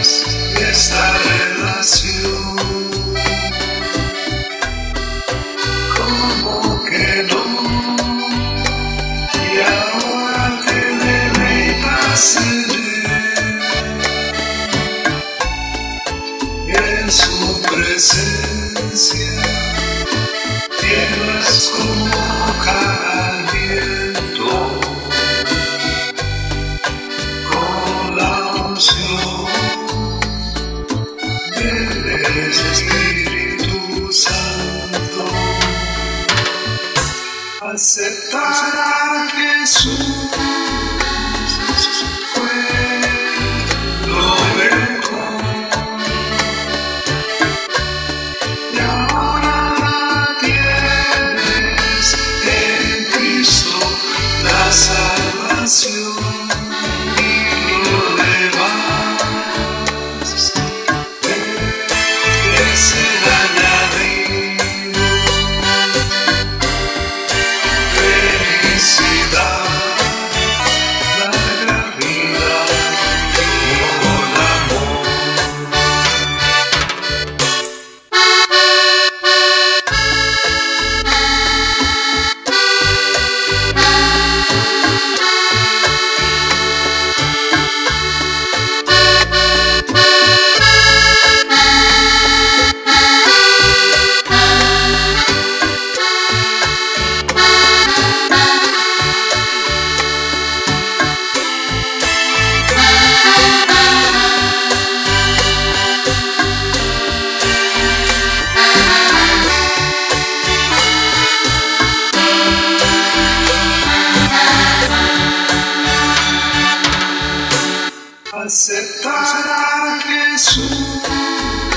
esta relación? como que no? Y ahora te deleitas en, en su presencia. eres Espíritu Santo. Aceptar a Jesús. separar Jesus.